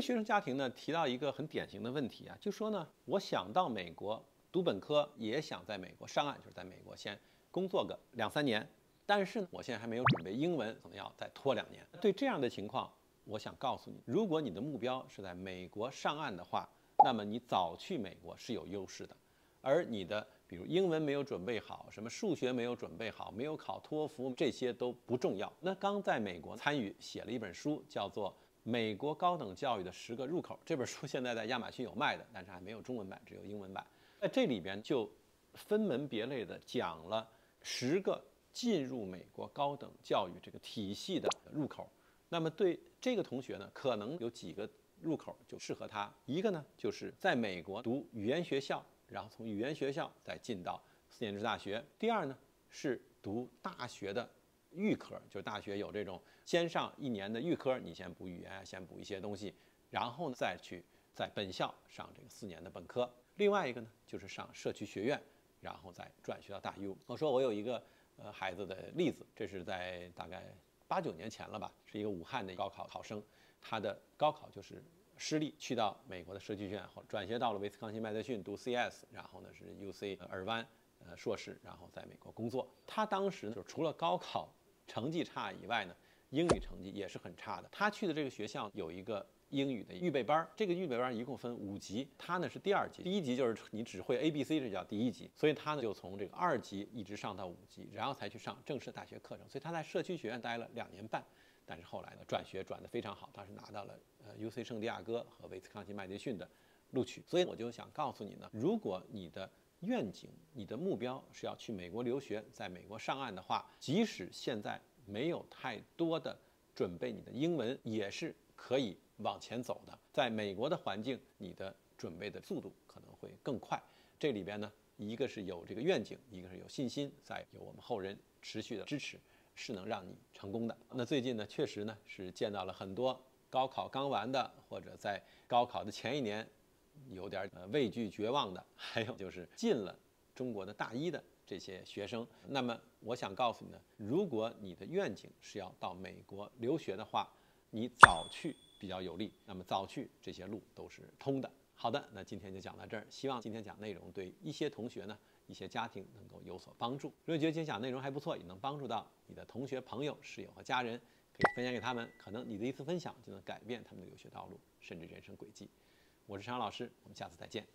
学生家庭呢提到一个很典型的问题啊，就说呢，我想到美国读本科，也想在美国上岸，就是在美国先工作个两三年，但是呢，我现在还没有准备英文，可能要再拖两年。对这样的情况，我想告诉你，如果你的目标是在美国上岸的话，那么你早去美国是有优势的，而你的比如英文没有准备好，什么数学没有准备好，没有考托福，这些都不重要。那刚在美国参与写了一本书，叫做。美国高等教育的十个入口这本书 现在在亚马逊有卖的，但是还没有中文版，只有英文版。在这里边就分门别类的讲了十个进入美国高等教育这个体系的入口。那么对这个同学呢，可能有几个入口就适合他。一个呢，就是在美国读语言学校，然后从语言学校再进到四年制大学。第二呢，是读大学的。预科就是大学有这种先上一年的预科，你先补语言，先补一些东西，然后呢再去在本校上这个四年的本科。另外一个呢就是上社区学院，然后再转学到大 U。我说我有一个呃孩子的例子，这是在大概八九年前了吧，是一个武汉的高考考生，他的高考就是失利，去到美国的社区学院后转学到了威斯康星麦德逊读 CS，然后呢是 UC 尔湾呃硕士，然后在美国工作。他当时就除了高考。成绩差以外呢，英语成绩也是很差的。他去的这个学校有一个英语的预备班，这个预备班一共分五级，他呢是第二级。第一级就是你只会 A B C，这叫第一级。所以他呢就从这个二级一直上到五级，然后才去上正式大学课程。所以他在社区学院待了两年半，但是后来呢转学转得非常好，当时拿到了呃 U C 圣地亚哥和威斯康星麦迪逊的录取。所以我就想告诉你呢，如果你的愿景，你的目标是要去美国留学，在美国上岸的话，即使现在没有太多的准备，你的英文也是可以往前走的。在美国的环境，你的准备的速度可能会更快。这里边呢，一个是有这个愿景，一个是有信心，在有我们后人持续的支持，是能让你成功的。那最近呢，确实呢是见到了很多高考刚完的，或者在高考的前一年。有点呃畏惧、绝望的，还有就是进了中国的大一的这些学生。那么我想告诉你呢，如果你的愿景是要到美国留学的话，你早去比较有利。那么早去这些路都是通的。好的，那今天就讲到这儿。希望今天讲内容对一些同学呢、一些家庭能够有所帮助。如果觉得今天讲内容还不错，也能帮助到你的同学、朋友、室友和家人，可以分享给他们。可能你的一次分享就能改变他们的留学道路，甚至人生轨迹。我是常老师，我们下次再见。